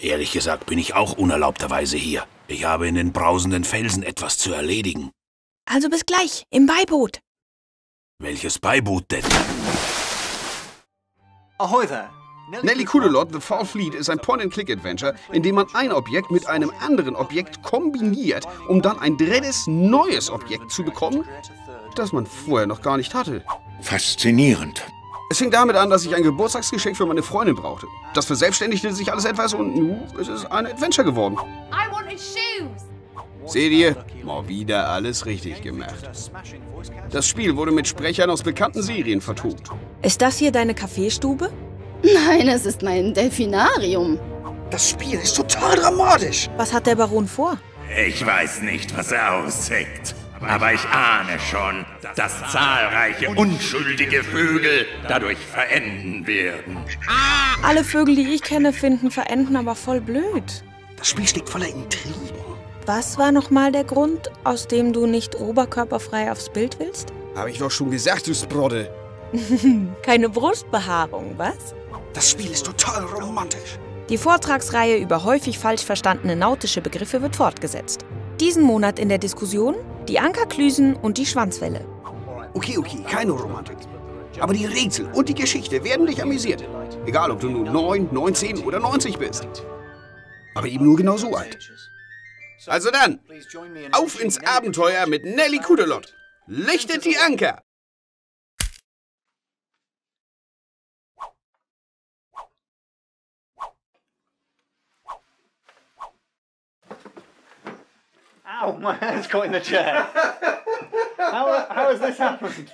Ehrlich gesagt bin ich auch unerlaubterweise hier. Ich habe in den brausenden Felsen etwas zu erledigen. Also bis gleich, im Beiboot. Welches Beiboot denn? Ahoy there. Nelly Kudelot, The Fall Fleet ist ein Point-and-Click-Adventure, in dem man ein Objekt mit einem anderen Objekt kombiniert, um dann ein drittes, neues Objekt zu bekommen, das man vorher noch gar nicht hatte. Faszinierend. Es fing damit an, dass ich ein Geburtstagsgeschenk für meine Freundin brauchte. Das verselbstständigte sich alles etwas und nun ist es ein Adventure geworden. I wanted shoes. Seht ihr? Mal wieder alles richtig gemacht. Das Spiel wurde mit Sprechern aus bekannten Serien vertont. Ist das hier deine Kaffeestube? Nein, es ist mein Delfinarium. Das Spiel ist total dramatisch. Was hat der Baron vor? Ich weiß nicht, was er ausheckt. Aber ich ahne schon, dass zahlreiche unschuldige Vögel dadurch verenden werden. Alle Vögel, die ich kenne, finden Verenden aber voll blöd. Das Spiel steckt voller Intrigen. Was war nochmal der Grund, aus dem du nicht oberkörperfrei aufs Bild willst? Habe ich doch schon gesagt, du Sprodde. Keine Brustbehaarung, was? Das Spiel ist total romantisch. Die Vortragsreihe über häufig falsch verstandene nautische Begriffe wird fortgesetzt. Diesen Monat in der Diskussion die Ankerklüsen und die Schwanzwelle. Okay, okay, keine Romantik. Aber die Rätsel und die Geschichte werden dich amüsieren. Egal, ob du nun 9, 19 oder 90 bist. Aber eben nur genau so alt. Also dann, auf ins Abenteuer mit Nelly Kudelot. Lichtet die Anker! Ow, my hand's caught in the chair. how, how has this happened?